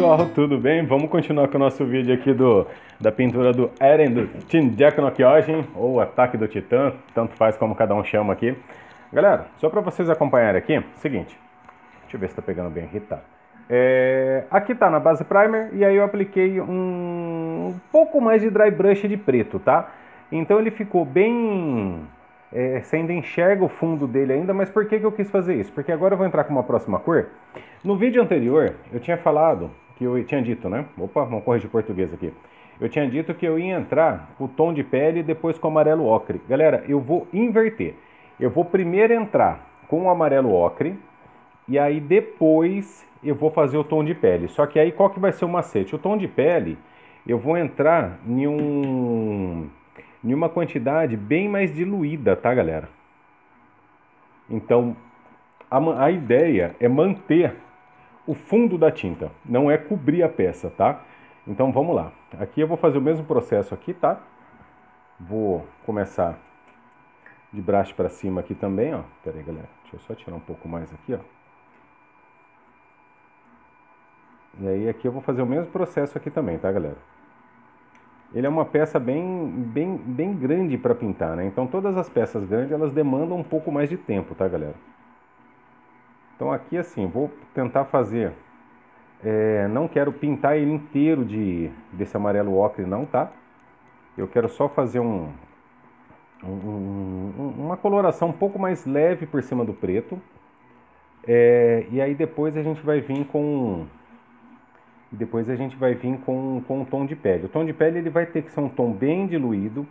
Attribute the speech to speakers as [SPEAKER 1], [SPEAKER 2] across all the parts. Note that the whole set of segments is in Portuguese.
[SPEAKER 1] pessoal, tudo bem? Vamos continuar com o nosso vídeo aqui do, da pintura do Eren do Tinjaku no Kyojin, ou Ataque do Titã, tanto faz como cada um chama aqui. Galera, só para vocês acompanharem aqui, seguinte, deixa eu ver se tá pegando bem aqui, tá. É, aqui tá na base primer e aí eu apliquei um, um pouco mais de dry brush de preto, tá? Então ele ficou bem é, você ainda enxerga o fundo dele ainda, mas por que, que eu quis fazer isso? Porque agora eu vou entrar com uma próxima cor. No vídeo anterior, eu tinha falado, que eu tinha dito, né? Opa, vamos corrigir português aqui. Eu tinha dito que eu ia entrar com o tom de pele depois com o amarelo ocre. Galera, eu vou inverter. Eu vou primeiro entrar com o amarelo ocre e aí depois eu vou fazer o tom de pele. Só que aí qual que vai ser o macete? O tom de pele, eu vou entrar em um em uma quantidade bem mais diluída, tá, galera? Então, a, a ideia é manter o fundo da tinta, não é cobrir a peça, tá? Então, vamos lá. Aqui eu vou fazer o mesmo processo aqui, tá? Vou começar de braço para cima aqui também, ó. Pera aí, galera. Deixa eu só tirar um pouco mais aqui, ó. E aí aqui eu vou fazer o mesmo processo aqui também, tá, galera? ele é uma peça bem, bem, bem grande para pintar, né? Então todas as peças grandes elas demandam um pouco mais de tempo, tá, galera? Então aqui assim, vou tentar fazer, é, não quero pintar ele inteiro de desse amarelo ocre não, tá? Eu quero só fazer um, um, uma coloração um pouco mais leve por cima do preto. É, e aí depois a gente vai vir com depois a gente vai vir com, com um tom de pele. O tom de pele ele vai ter que ser um tom bem diluído,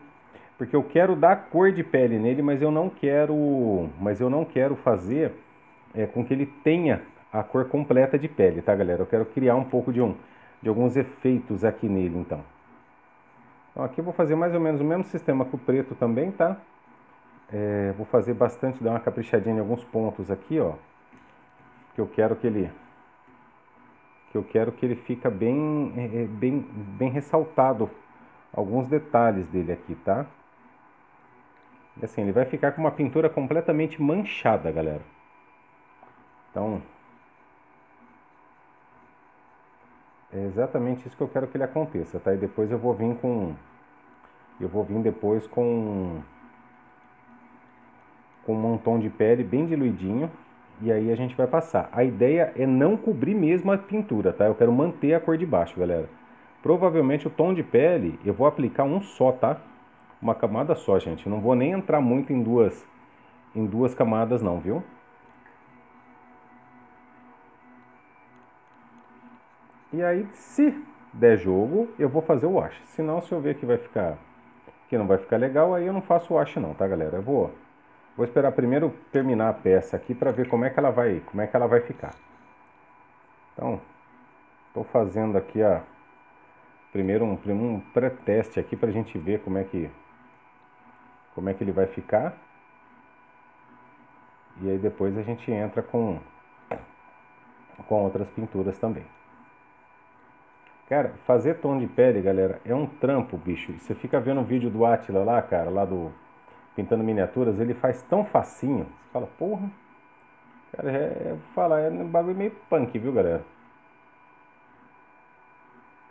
[SPEAKER 1] porque eu quero dar cor de pele nele, mas eu não quero, mas eu não quero fazer é, com que ele tenha a cor completa de pele, tá, galera? Eu quero criar um pouco de um de alguns efeitos aqui nele, então. Então aqui eu vou fazer mais ou menos o mesmo sistema com o preto também, tá? É, vou fazer bastante, dar uma caprichadinha em alguns pontos aqui, ó. Que eu quero que ele que eu quero que ele fica bem, é, é, bem, bem ressaltado alguns detalhes dele aqui, tá? E assim, ele vai ficar com uma pintura completamente manchada, galera. Então, é exatamente isso que eu quero que ele aconteça, tá? E depois eu vou vir com, eu vou vir depois com, com um tom de pele bem diluidinho, e aí a gente vai passar. A ideia é não cobrir mesmo a pintura, tá? Eu quero manter a cor de baixo, galera. Provavelmente o tom de pele eu vou aplicar um só, tá? Uma camada só, gente. não vou nem entrar muito em duas, em duas camadas não, viu? E aí, se der jogo, eu vou fazer o wash. Senão, se eu ver que vai ficar que não vai ficar legal, aí eu não faço o wash não, tá, galera? Eu vou Vou esperar primeiro terminar a peça aqui para ver como é que ela vai, como é que ela vai ficar. Então, estou fazendo aqui a primeiro um, um pré-teste aqui para a gente ver como é que como é que ele vai ficar. E aí depois a gente entra com com outras pinturas também. Cara, fazer tom de pele, galera, é um trampo, bicho. Você fica vendo o vídeo do Atila lá, cara, lá do pintando miniaturas, ele faz tão facinho. Você fala, porra. Cara, é, é falar, é um bagulho meio punk, viu, galera?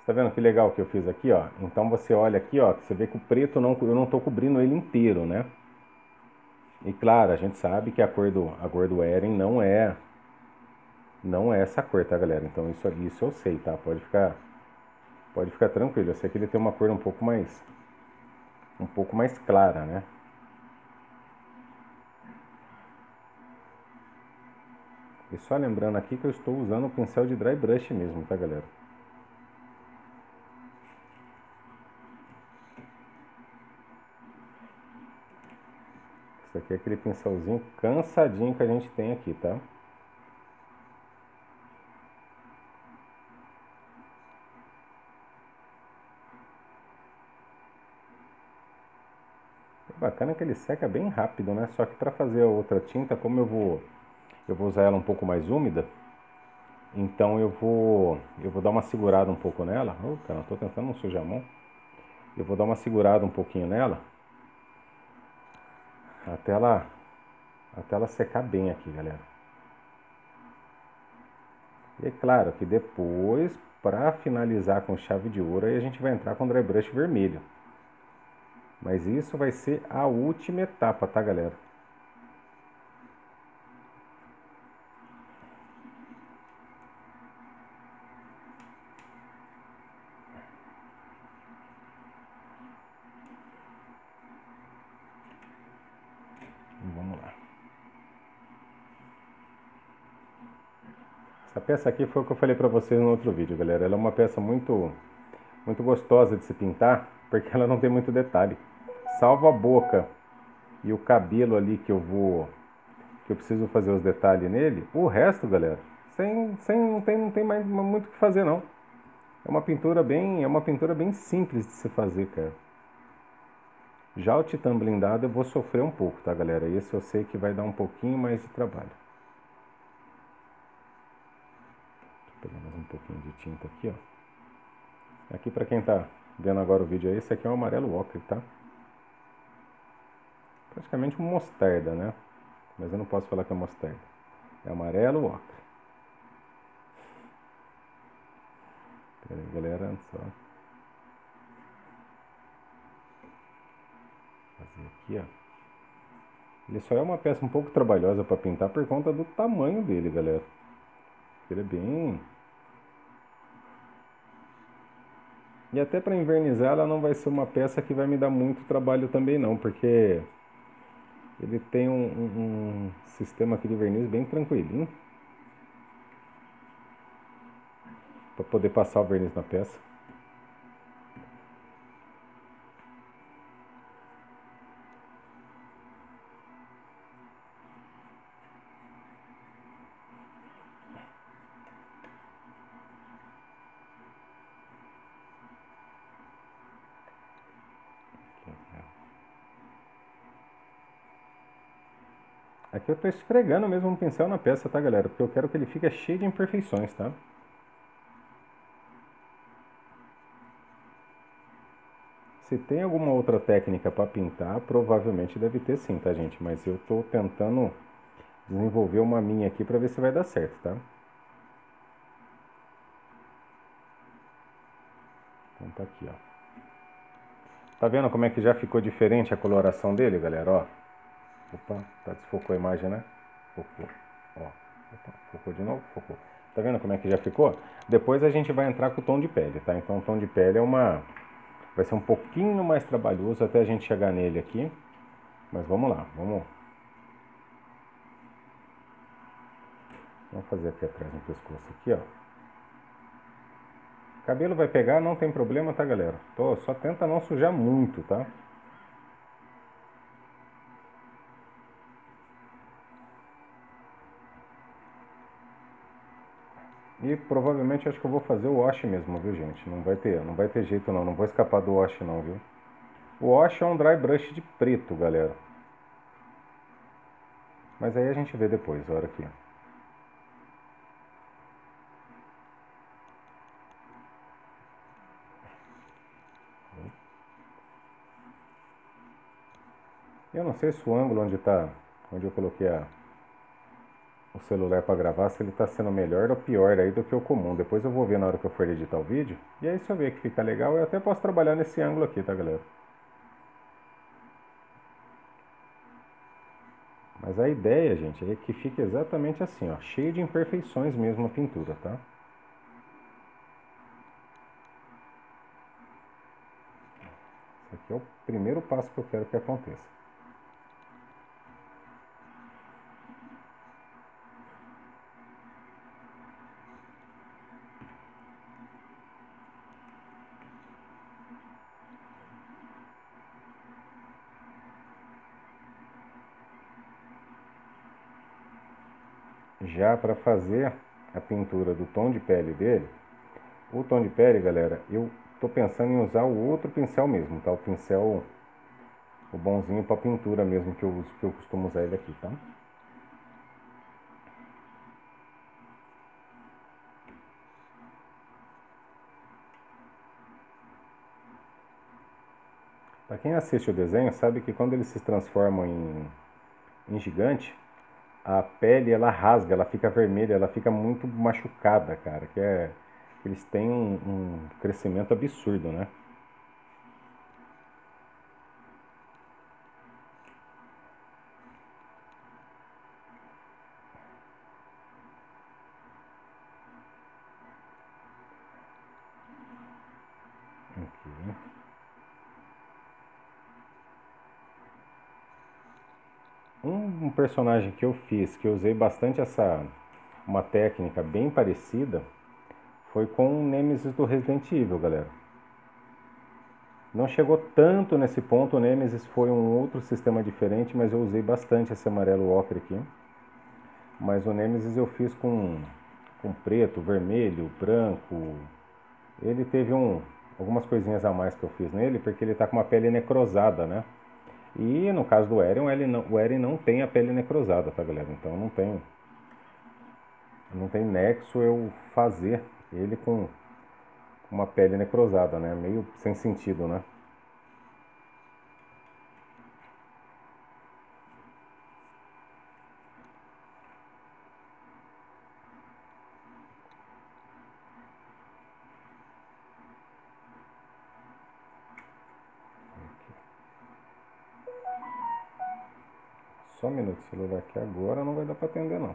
[SPEAKER 1] Tá vendo que legal que eu fiz aqui, ó? Então você olha aqui, ó, você vê que o preto não, eu não tô cobrindo ele inteiro, né? E claro, a gente sabe que a cor do, a cor do Eren não é não é essa cor, tá, galera? Então isso, isso eu sei, tá? Pode ficar pode ficar tranquilo. Eu sei que ele tem uma cor um pouco mais um pouco mais clara, né? E só lembrando aqui que eu estou usando o pincel de dry brush mesmo, tá galera? Isso aqui é aquele pincelzinho cansadinho que a gente tem aqui, tá? Bacana que ele seca bem rápido, né? Só que para fazer a outra tinta, como eu vou eu vou usar ela um pouco mais úmida. Então eu vou eu vou dar uma segurada um pouco nela. Oh, cara, tô tentando não sujar a mão. Eu vou dar uma segurada um pouquinho nela. Até ela até ela secar bem aqui, galera. E é claro que depois, para finalizar com chave de ouro, aí a gente vai entrar com dry brush vermelho. Mas isso vai ser a última etapa, tá galera? Essa peça aqui foi o que eu falei para vocês no outro vídeo, galera. Ela é uma peça muito, muito gostosa de se pintar, porque ela não tem muito detalhe. Salvo a boca e o cabelo ali que eu vou, que eu preciso fazer os detalhes nele. O resto, galera, sem, sem, não tem, não tem mais muito o que fazer não. É uma pintura bem, é uma pintura bem simples de se fazer, cara. Já o titã blindado eu vou sofrer um pouco, tá, galera? Esse eu sei que vai dar um pouquinho mais de trabalho. Vou pegar mais um pouquinho de tinta aqui, ó. Aqui para quem tá vendo agora o vídeo aí, esse aqui é o amarelo ocre, tá? Praticamente um mostarda, né? Mas eu não posso falar que é mostarda. É amarelo ocre. Pera aí, galera, só. Fazer aqui, ó. Ele só é uma peça um pouco trabalhosa para pintar por conta do tamanho dele, galera. Ele é bem. E até para invernizar ela não vai ser uma peça que vai me dar muito trabalho também não, porque ele tem um, um, um sistema aqui de verniz bem tranquilinho. Para poder passar o verniz na peça. Aqui eu estou esfregando mesmo um pincel na peça, tá galera? Porque eu quero que ele fique cheio de imperfeições, tá? Se tem alguma outra técnica para pintar, provavelmente deve ter sim, tá gente? Mas eu estou tentando desenvolver uma minha aqui para ver se vai dar certo, tá? Então tá aqui, ó. Tá vendo como é que já ficou diferente a coloração dele, galera? Ó. Opa, tá desfocou a imagem, né? Focou. Ó, opa, focou de novo, focou. Tá vendo como é que já ficou? Depois a gente vai entrar com o tom de pele, tá? Então o tom de pele é uma... Vai ser um pouquinho mais trabalhoso até a gente chegar nele aqui. Mas vamos lá, vamos... Vamos fazer aqui atrás no pescoço aqui, ó. Cabelo vai pegar, não tem problema, tá, galera? Tô, só tenta não sujar muito, tá? E provavelmente acho que eu vou fazer o wash mesmo, viu gente? Não vai ter, não vai ter jeito não, não vou escapar do wash não, viu? O wash é um dry brush de preto, galera. Mas aí a gente vê depois, a hora aqui. Eu não sei se o ângulo onde está, onde eu coloquei a, o celular para gravar, se ele está sendo melhor ou pior aí do que o comum. Depois eu vou ver na hora que eu for editar o vídeo. E aí se eu ver que fica legal, eu até posso trabalhar nesse ângulo aqui, tá galera? Mas a ideia, gente, é que fique exatamente assim, ó, cheio de imperfeições mesmo a pintura, tá? Esse aqui é o primeiro passo que eu quero que aconteça. Já para fazer a pintura do tom de pele dele, o tom de pele, galera, eu tô pensando em usar o outro pincel mesmo, tá? O pincel, o bonzinho para pintura mesmo que eu uso, que eu costumo usar ele aqui, tá? Para quem assiste o desenho, sabe que quando eles se transformam em, em gigante, a pele ela rasga, ela fica vermelha, ela fica muito machucada, cara. Que é, eles têm um, um crescimento absurdo, né? Um personagem que eu fiz, que eu usei bastante essa uma técnica bem parecida, foi com o Nemesis do Resident Evil, galera. Não chegou tanto nesse ponto, o Nemesis foi um outro sistema diferente, mas eu usei bastante esse amarelo ocre aqui. Mas o Nemesis eu fiz com, com preto, vermelho, branco. Ele teve um, algumas coisinhas a mais que eu fiz nele, porque ele está com uma pele necrosada, né? E no caso do Eren, o não, o Eren não tem a pele necrosada, tá galera? Então não tem, não tem nexo eu fazer ele com uma pele necrosada, né? Meio sem sentido, né? Só um minuto, o celular aqui agora não vai dar para atender não.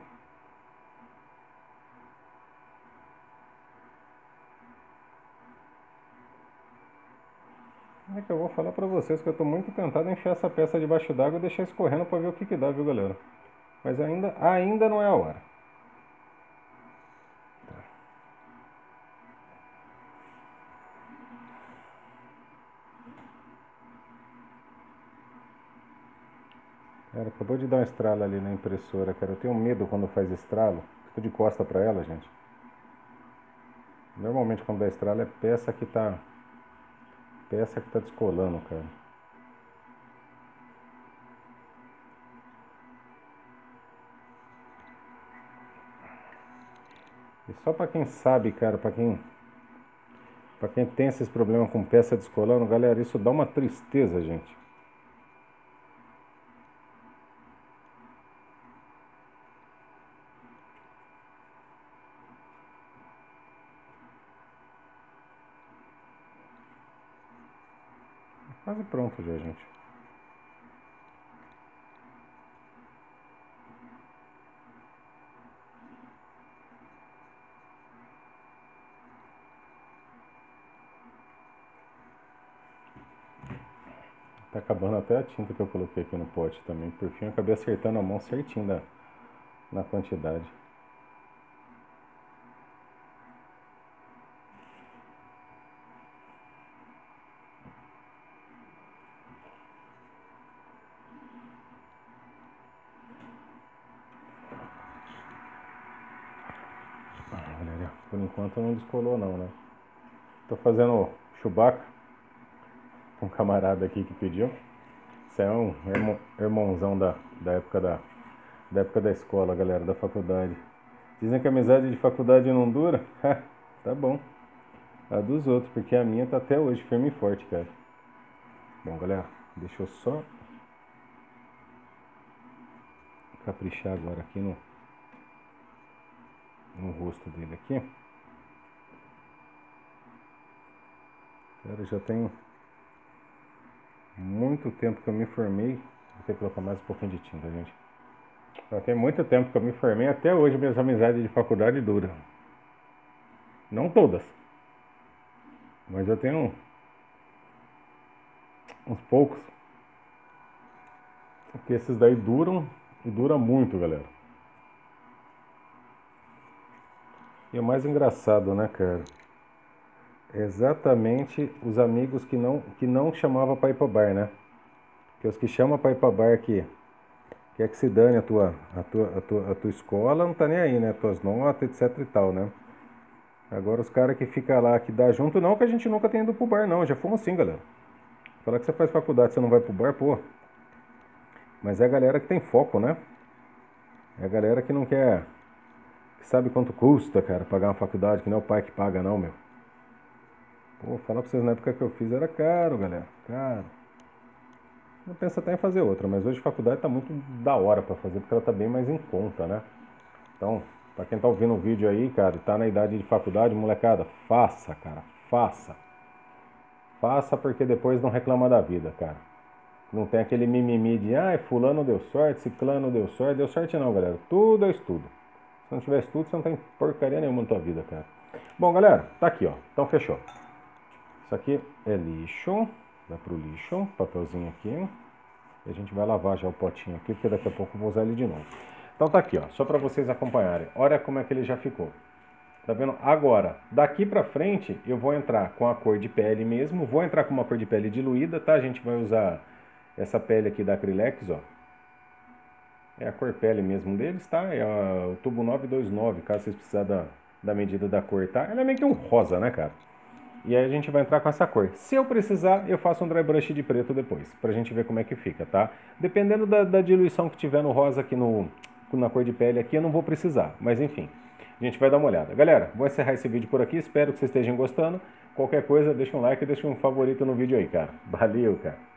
[SPEAKER 1] É que eu vou falar pra vocês que eu tô muito tentado em enfiar essa peça debaixo d'água e deixar escorrendo pra ver o que que dá, viu galera? Mas ainda, ainda não é a hora. Cara, acabou de dar um estralo ali na impressora, cara. Eu tenho medo quando faz estralo. Fico de costa pra ela, gente. Normalmente quando dá estralo é peça que tá... Peça que tá descolando, cara. E só pra quem sabe, cara, pra quem... Pra quem tem esses problemas com peça descolando, galera, isso dá uma tristeza, gente. Quase pronto já, gente. Tá acabando até a tinta que eu coloquei aqui no pote também. Por fim, eu acabei acertando a mão certinho da, na quantidade. Por enquanto não descolou não, né? Tô fazendo Chewbacca com um camarada aqui que pediu. Isso é um irmão, irmãozão da, da, época da, da época da escola, galera, da faculdade. Dizem que a amizade de faculdade não dura. tá bom. A dos outros, porque a minha tá até hoje firme e forte, cara. Bom, galera, deixa eu só caprichar agora aqui no, no rosto dele aqui. Cara, já tem muito tempo que eu me formei. Vou ter que colocar mais um pouquinho de tinta, gente. Já tem muito tempo que eu me formei. Até hoje minhas amizades de faculdade duram. Não todas. Mas eu tenho uns poucos. Porque esses daí duram e duram muito, galera. E o mais engraçado, né, cara? Exatamente os amigos que não, que não chamava para ir para bar, né? Que os que chamam para ir para bar aqui, quer que se dane a tua, a tua, a tua, a tua escola, não tá nem aí, né? Tuas notas, etc e tal, né? Agora os caras que ficam lá, que dá junto, não que a gente nunca tenha ido pro bar, não. Já fomos assim, galera. Falar que você faz faculdade, você não vai pro bar, pô. Mas é a galera que tem foco, né? É a galera que não quer. Que sabe quanto custa, cara, pagar uma faculdade, que não é o pai que paga, não, meu. Pô, falar pra vocês, na época que eu fiz era caro, galera. Caro. eu penso até em fazer outra, mas hoje a faculdade está muito da hora para fazer, porque ela está bem mais em conta, né? Então, para quem está ouvindo o vídeo aí, cara, está na idade de faculdade, molecada, faça, cara, faça. Faça porque depois não reclama da vida, cara. Não tem aquele mimimi de, ah, fulano deu sorte, ciclano deu sorte. Deu sorte não, galera. Tudo é estudo. Se não tiver estudo, você não tem porcaria nenhuma na tua vida, cara. Bom, galera, tá aqui, ó. Então fechou. Isso aqui é lixo. Vai pro lixo. Papelzinho aqui. E a gente vai lavar já o potinho aqui, porque daqui a pouco eu vou usar ele de novo. Então tá aqui, ó. Só para vocês acompanharem. Olha como é que ele já ficou. Tá vendo? Agora, daqui pra frente, eu vou entrar com a cor de pele mesmo. Vou entrar com uma cor de pele diluída, tá? A gente vai usar essa pele aqui da Acrylex, ó. É a cor pele mesmo deles, tá? É o tubo 929, caso vocês precisarem da, da medida da cor, tá? Ela é meio que um rosa, né, cara? E aí a gente vai entrar com essa cor. Se eu precisar, eu faço um dry brush de preto depois, pra gente ver como é que fica, tá? Dependendo da, da diluição que tiver no rosa aqui no, na cor de pele aqui, eu não vou precisar. Mas enfim, a gente vai dar uma olhada. Galera, vou encerrar esse vídeo por aqui. Espero que vocês estejam gostando. Qualquer coisa, deixa um like e deixa um favorito no vídeo aí, cara. Valeu, cara.